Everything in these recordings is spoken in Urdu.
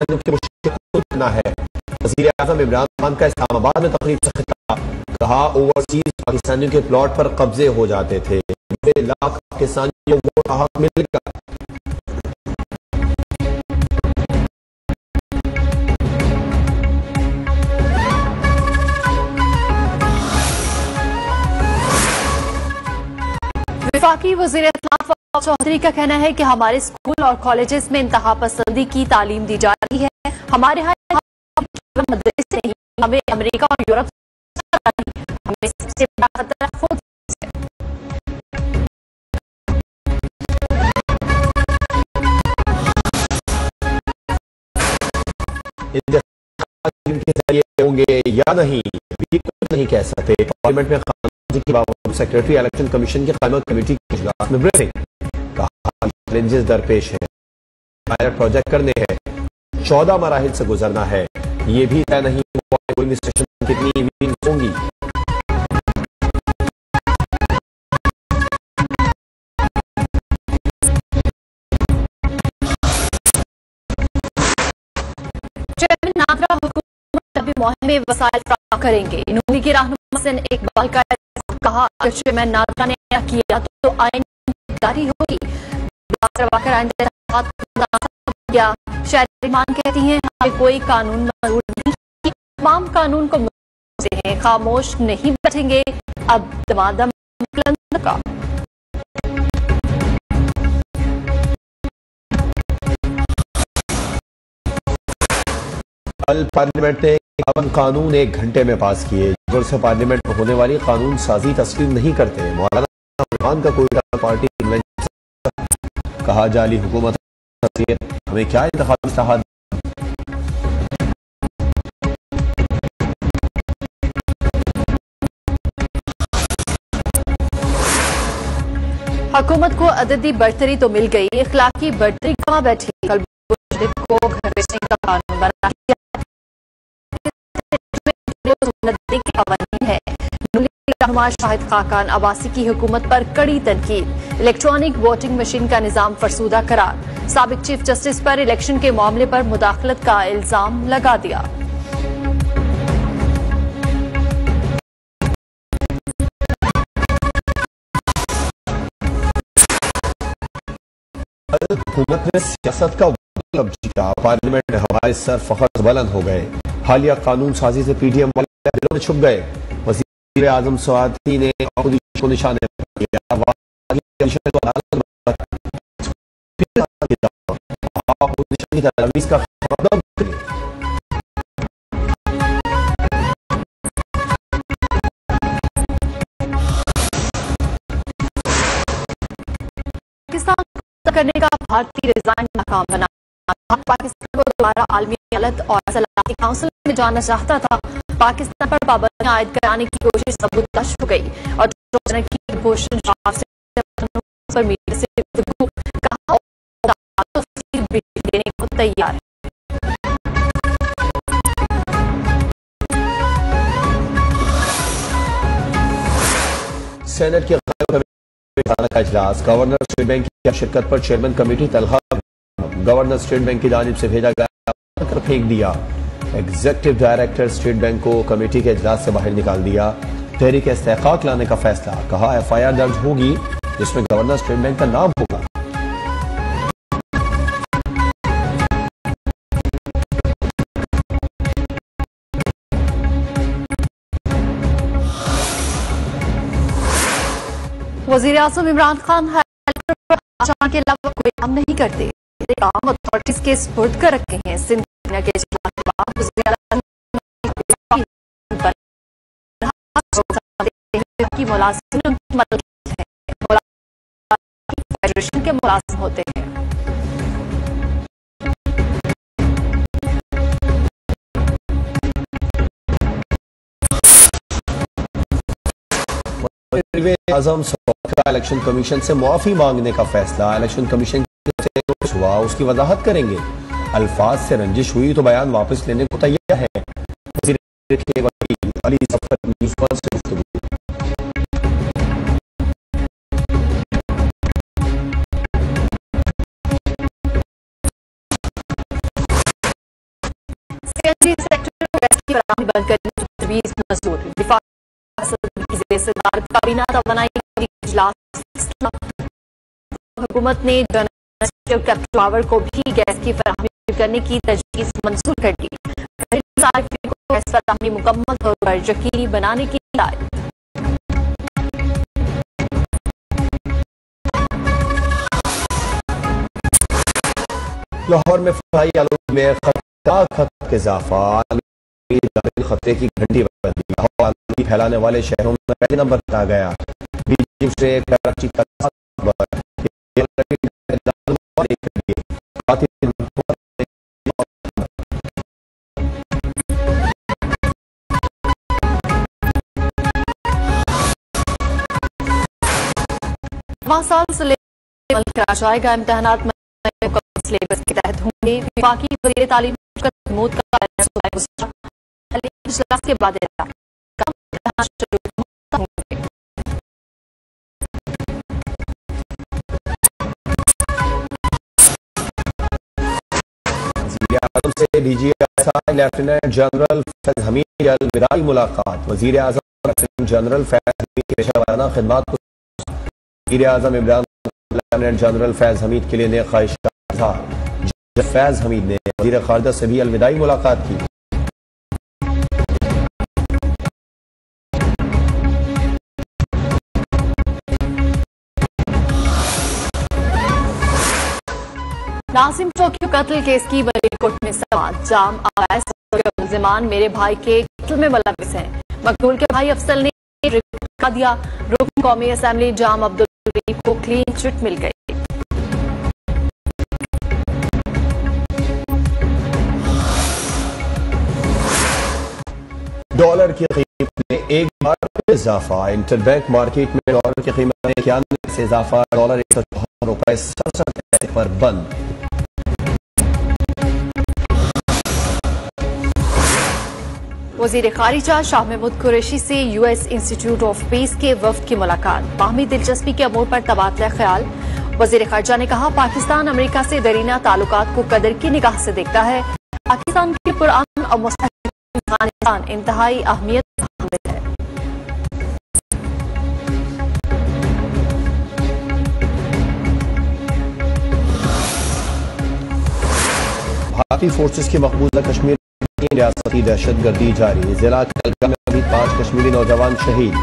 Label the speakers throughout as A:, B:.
A: جانب کی مشکل کرنا ہے۔ وزیر اعظم عمران خان کا اسلام آباد میں تقریب سے خطاب، کہا اوورسیز پاکستانیوں کے پلاٹ پر قبضے ہو جاتے تھے۔ نوے لاکھ پاکستانیوں کو حق مل گیا۔
B: وفاقی وزیر اطلاع فواد چودھری کا کہنا ہے کہ ہمارے اسکول اور کالجز میں انتہا پسندی کی تعلیم دی جا رہی ہے۔ ہمارے ہاں مدرسے نہیں، ہمیں امریکہ اور یورپ ہمیں سب سے بڑا خطرہ خود سے۔
A: کے ذریعے ہوں گے یا نہیں ابھی کچھ نہیں کہہ سکتے۔ پارلیمنٹ میں جی خان کی باوجود سیکرٹری الیکشن کمیشن کی قائمہ کمیٹی کے اجلاس میں بریفنگ کہا چیلنجز درپیش ہیں پائلٹ پروجیکٹ کرنے ہیں، چودہ مراحل سے گزرنا ہے، یہ بھی طے نہیں ہوا کوئی انسٹرکشن کتنی ای ہوں گی۔
B: چیئرمین ناگرا حکومت ابھی مہم وسائل فراہم کریں گے۔ نوری کے رہنما حسن اقبال کا کہا اگر چیئرمین ناگرا نے نہ کیا تو آئین جاری ہوگی بات کروا کر آئندہ انتخابات کو مناسب ایمان کہتی ہیں، ہمیں کوئی قانون منظور نہیں۔ تمام قانون کو سے ہیں، خاموش نہیں بیٹھیں گے۔ اب دمادم نکلن کا۔
A: پارلیمنٹ نے اکاون قانون ایک گھنٹے میں پاس کیے۔ زور سے پارلیمنٹ میں ہونے والی قانون سازی تسلیم نہیں کرتے۔ مولانا عمران کا کوئی پارٹی کہا، جعلی حکومت ہمیں کیا انتخابی اصلاحات
B: حکومت کو عددی برتری تو مل گئی، اخلاقی برتری کہاں بیٹھی؟ کل کو گھر بیچنے کا قانون بنا۔ قوانین ہے رہنما شاہد خاقان عباسی کی حکومت پر کڑی تنقید الیکٹرانک ووٹنگ مشین کا نظام فرسودہ قرار۔ سابق چیف جسٹس پر الیکشن کے معاملے پر مداخلت کا الزام لگا دیا۔
A: حکومت نے سیاست کا جیتا۔ پارلیمنٹ ہمارے سر فخر بلند ہو گئے۔ حالیہ قانون سازی سے پی ڈی ایم والے دلوں میں چھپ گئے۔ وزیر اعظم سوادی نے اپوزیشن کو نشانے اپوزیشن کی تجاویز کا خطاب
B: پاکستان کرنے کا بھارتی ریزائن ناکام بنا۔ پاکستان کو دوبارہ عالمی عدالت اور سلاحی کونسل میں جانا چاہتا تھا۔ پاکستان پر پابندیاں عائد کرانے کی کوشش سبوتاش ہو گئی اور ٹروجن کی بھوشن شاہ سے پر میڈیا سے گفتگو کہا عدالت دینے کو تیار۔ ہے
A: سینٹ کے غیر کمیٹی کا اجلاس۔ گورنر اسٹیٹ بینک کی شرکت پر چیئرمین کمیٹی تنخواہ گورنر اسٹیٹ بینک کی جانب سے بھیجا گیا کر پھینک دیا۔ ایگزیکٹو ڈائریکٹر اسٹیٹ بینک کو کمیٹی کے اجلاس سے باہر نکال دیا۔ تحریک استحقاق لانے کا فیصلہ، کہا ایف آئی آر درج ہوگی، جس میں گورنر اسٹیٹ بینک کا نام ہوگا۔
B: وزیر اعظم عمران خان کے علاوہ کوئی کام نہیں کرتے۔ یہ کام اتھارٹیز کے سپرد کر رکھے ہیں۔ سندھ کے اجلاس کے بعد وزیر اعظم کی ملازم فیڈریشن کے ملازم ہوتے ہیں۔
A: وزیر اعظم کا الیکشن کمیشن سے معافی مانگنے کا فیصلہ۔ الیکشن کمیشن سے نوٹس ہوا اس کی وضاحت کریں گے۔ الفاظ سے رنجش ہوئی تو بیان واپس لینے کو تیار ہے۔ وزیر علی ظفر سے گفتگو۔
B: بند کرنے کی تجویز دفاع کی صدارت کابینہ اجلاس حکومت نے جنرل کیپٹن پاور کو بھی گیس کی فراہمی کرنے کی تجویز منظور کر دی۔ صارفین کو گیس فراہمی مکمل طور پر یقینی بنانے کی ہدایت
A: لاہور میں فضائی آلودگی میں خطرناک خط کے اضافہ۔ عالمی خطرے کی گھنٹی بن دی لاہور آلودگی پھیلانے والے شہروں میں پہلے نمبر پر آ گیا بیجنگ سے کراچی کا
B: سال سے کرا جائے گا، امتحانات میں سلیبس کے تحت ہوں گے۔ باقی وزیر تعلیم محمود کا اجلاس کے بعد
A: سے D G S I lieutenant general Faiz Hameed الوداعی ملاقات۔ وزیر اعظم جنرل فیض حمید کے پیشہ وارانہ خدمات کو وزیر اعظم عمران لیفٹیننٹ جنرل فیض حمید کے لیے نیک خواہشات تھا۔ جب فیض حمید نے وزیر خارجہ سے بھی الوداعی ملاقات کی۔
B: ناصم چوکیو قتل کیس کی بڑی کوٹ میں سماعت جام آویس ملزمان میرے بھائی کے قتل میں ملوث ہیں۔ مقتول کے بھائی افضل نے دیا۔ رکن قومی اسمبلی جام عبدالریف کو کلین چٹ مل گئی۔
A: ڈالر کی قیمت میں ایک بار اضافہ۔ انٹر بینک مارکیٹ میں ڈالر کی قیمت میں اکیانوے سے اضافہ۔ ڈالر ایک سو چوہتر روپئے سڑسٹھ پیسے پر بند۔
B: وزیر خارجہ شاہ محمود قریشی سے U S institute of peace کے وفد کی ملاقات۔ باہمی دلچسپی کے امور پر تبادلہ خیال۔ وزیر خارجہ نے کہا، پاکستان امریکہ سے درینہ تعلقات کو قدر کی نگاہ سے دیکھتا ہے۔ پاکستان کے پرامن اور افغانستان انتہائی اہمیت حامل ہے۔
A: بھارتی فورسز کی مقبوضہ کشمیر ریاستی دہشت گردی جاری؟ ضلع میں ابھی پانچ کشمیری نوجوان شہید،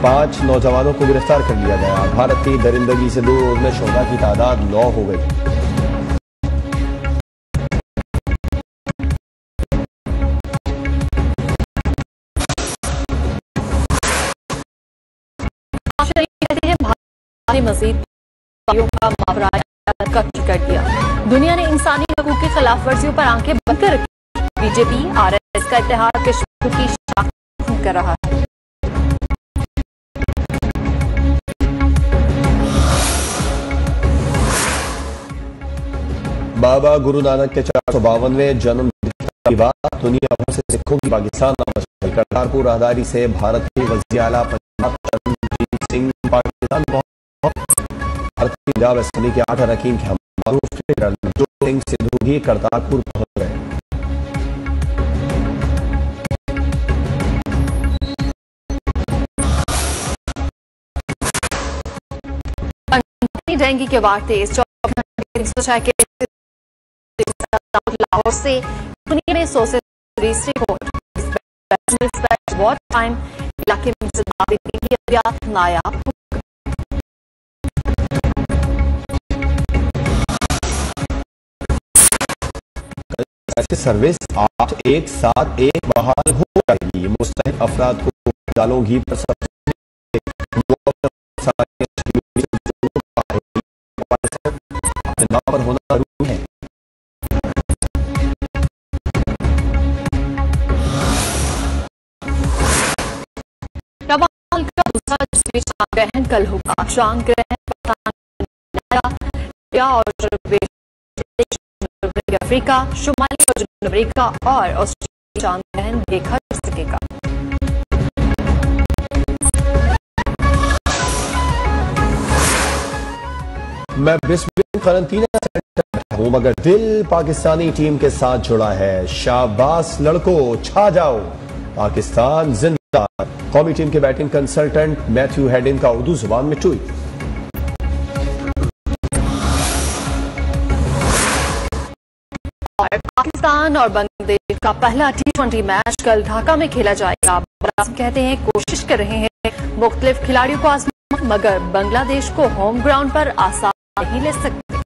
A: پانچ نوجوانوں کو گرفتار کر لیا گیا۔ بھارت کی درندگی سے دو روز میں شہدا کی تعداد نو ہو گئی۔
B: مزید کا کر دیا دنیا نے انسانی حقوق کی خلاف ورزیوں پر آنکھیں بند کر رکھی۔ B J P R S کا اتحاد کشمیر کی شاخ کر رہا ہے۔
A: بابا گرو نانک کے چار سو باونوے جنم بعد دنیا بھر سے سکھوں کی پاکستان کرتارپور راہداری سے بھارت کی وزیر اعلیٰ پنجاب سنگھ، پاکستان پنجاب اسمبلی کے آٹھ اراکین کے معروف جو سنگھ سدھو بھی کرتارپور
B: ڈینگی کے بعد تیز لاہور سے دنیا میں سو سے علاقے میں نایاب
A: سروس آٹھ ایک سات ایک بحال ہو جائے گی۔ مستحق افراد کو دالوں گھی پر سب دوسرا
B: کا دوسرا گرہن کل ہوگا۔ چاند گرہن اور افریقہ، شمالی اور جنوبی امریکہ اور آسٹریلیا چاند گرہن دیکھا جا سکے گا۔
A: میں برسبین قرنطینہ سینٹر ہوں، مگر دل پاکستانی ٹیم کے ساتھ جڑا ہے۔ شاباس لڑکو، چھا جاؤ۔ پاکستان زندہ قومی ٹیم کے بیٹنگ کنسلٹنٹ میتھیو ہیڈن کا اردو زبان میں ٹویٹ
B: اور پاکستان اور بنگلہ دیش کا پہلا ٹی ٹوینٹی میچ کل ڈھاکہ میں کھیلا جائے گا۔ براعظم کہتے ہیں کوشش کر رہے ہیں مختلف کھلاڑیوں کو آزما مگر بنگلہ دیش کو ہوم گراؤنڈ پر آسان نہیں لے سکتے۔